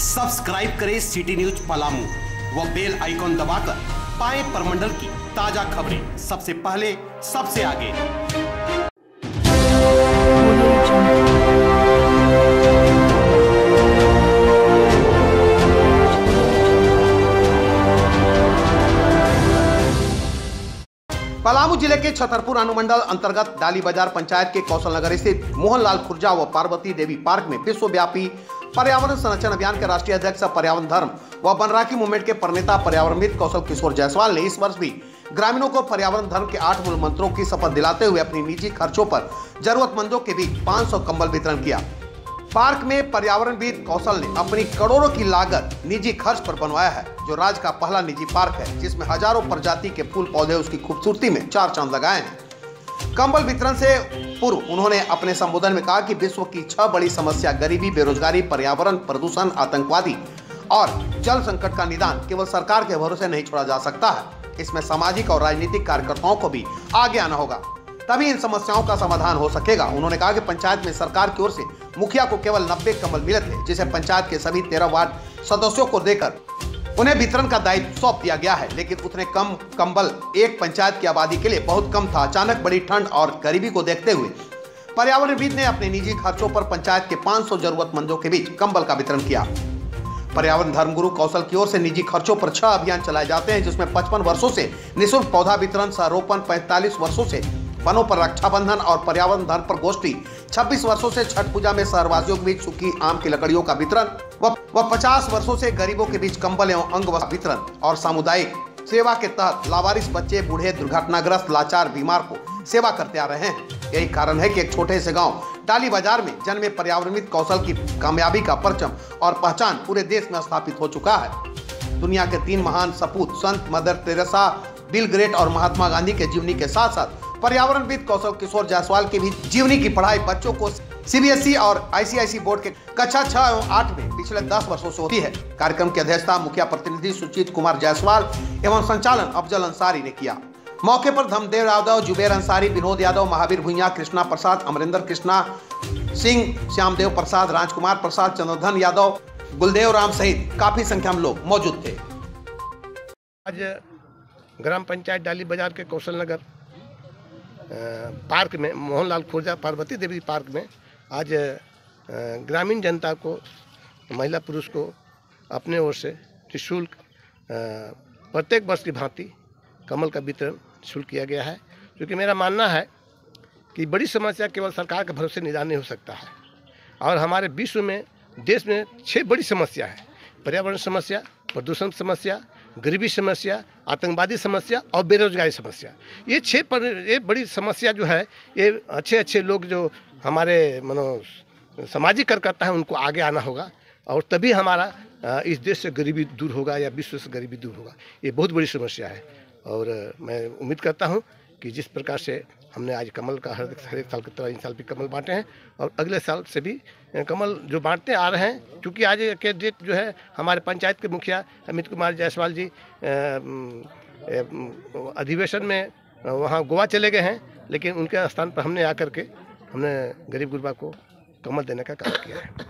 Subscribe करें city news Palamu व bell icon दबाकर पाए परमंडल की ताज़ा खबरें। सबसे पहले, सबसे आगे। पलामू ज़िले के छतरपुर अनुमंडल अंतर्गत डाली बाज़ार पंचायत के कौशल नगर स्थित मोहनलाल खुर्जा व पार्वती देवी पार्क में विश्वव्यापी पर्यावरण संरक्षण अभियान के राष्ट्रीय अध्यक्ष पर्यावरण धर्म व बनराकी मूवमेंट के प्रणेता पर्यावरणविद कौशल किशोर जायसवाल ने इस वर्ष भी ग्रामीणों को पर्यावरण धर्म के आठ मूल मंत्रों की शपथ दिलाते हुए अपनी निजी खर्चों पर जरूरतमंदों के बीच 500 कंबल वितरण किया। पार्क में पर्यावरणविद कौशल ने अपनी करोड़ों की लागत निजी खर्च पर बनवाया है, जो राज्य का पहला निजी पार्क है, जिसमें हज़ारों प्रजाति के फूल पौधे उसकी खूबसूरती में चार चाँद लगाए हैं। कंबल वितरण से पूर्व उन्होंने अपने संबोधन में कहा कि विश्व की छह बड़ी समस्या, गरीबी, बेरोजगारी, पर्यावरण, प्रदूषण, आतंकवादी और जल संकट का निदान केवल सरकार के भरोसे नहीं छोड़ा जा सकता है। इसमें सामाजिक और राजनीतिक कार्यकर्ताओं को भी आगे आना होगा। तभी इन समस्याओं का समाधान हो सकेगा। उन्होंने कहा कि पंचायत में सरकार की ओर से मुखिया को केवल नब्बे कमल मिले थे, जिसे पंचायत के सभी तेरह वार्ड सदस्यों को देकर उन्हें वितरण का दायित्व सौंप दिया गया है। लेकिन उतने कम कंबल एक पंचायत की आबादी के लिए बहुत कम था। अचानक बड़ी ठंड और गरीबी को देखते हुए पर्यावरणविद ने अपने निजी खर्चों पर पंचायत के 500 जरूरतमंदों के बीच कंबल का वितरण किया। पर्यावरण धर्मगुरु कौशल की ओर से निजी खर्चों पर छह अभियान चलाए जाते हैं, जिसमें 55 वर्षों से निशुल्क पौधा वितरण, सरोपण 45 वर्षों से वनों पर रक्षाबंधन और पर्यावरण धर्म पर गोष्ठी। 26 वर्षों से छठ पूजा में शहरवासियों के बीच सूखी आम की लकड़ियों का वितरण व व 50 वर्षों से गरीबों के बीच कंबल एवं अंग वितरण और सामुदायिक सेवा के तहत लावारिस बच्चे, बूढ़े, दुर्घटनाग्रस्त, लाचार, बीमार को सेवा करते आ रहे हैं। यही कारण है कि एक छोटे से गाँव, डाली बाज़ार में जन्मे पर्यावरणविद कौशल की कामयाबी का परचम और पहचान पूरे देश में स्थापित हो चुका है। दुनिया के तीन महान सपूत संत मदर तेरेसा, बिल ग्रेट और महात्मा गांधी के जीवनी के साथ साथ पर्यावरणविद कौशल किशोर जायसवाल की भी जीवनी की पढ़ाई बच्चों को सीबीएसई और आईसीआईसी बोर्ड के कक्षा छह एवं आठ में पिछले दस वर्षों से होती है। कार्यक्रम की अध्यक्षता मुखिया प्रतिनिधि सुचित कुमार जायसवाल एवं संचालन अफजल अंसारी ने किया। मौके पर धमदेव यादव, जुबेर अंसारी, विनोद यादव, महावीर भुइया, कृष्णा प्रसाद, अमरिंदर कृष्णा, सिंह श्यामदेव प्रसाद, राजकुमार प्रसाद, चंद्रधन यादव, गुलदेव राम सहित काफ़ी संख्या में लोग मौजूद थे। आज ग्राम पंचायत डाली बाज़ार के कौशल नगर पार्क में, मोहनलाल खुर्जा पार्वती देवी पार्क में आज ग्रामीण जनता को, महिला पुरुष को अपने ओर से निःशुल्क प्रत्येक वर्ष की भांति कमल का वितरण शुल्क किया गया है। क्योंकि मेरा मानना है कि बड़ी समस्या केवल सरकार के भरोसे निदान नहीं हो सकता है। और हमारे विश्व में, देश में छह बड़ी समस्या है। पर्यावरण समस्या, प्रदूषण समस्या गरीबी समस्या, आतंकवादी समस्या और बेरोजगारी समस्या। ये छः पर ये बड़ी समस्या जो है, ये अच्छे अच्छे लोग जो हमारे मनो सामाजिक कार्यकर्ता हैं, उनको आगे आना होगा और तभी हमारा इस देश से गरीबी दूर होगा या विश्व से गरीबी दूर होगा। ये बहुत बड़ी समस्या है और मैं उम्मीद करता हूँ कि जिस प्रकार से हमने आज कमल का हर हर एक साल की तरह इन साल भी कमल बांटे हैं और अगले साल से भी कमल जो बांटते आ रहे हैं, क्योंकि आज के डेट जो है हमारे पंचायत के मुखिया अमित कुमार जायसवाल जी अधिवेशन में वहाँ गोवा चले गए हैं, लेकिन उनके स्थान पर हमने आकर के हमने गरीब गुरबा को कमल देने का काम किया है।